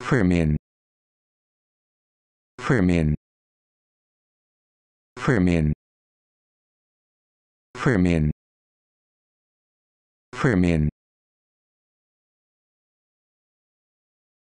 Firmin Firmin Firmin Firmin Firmin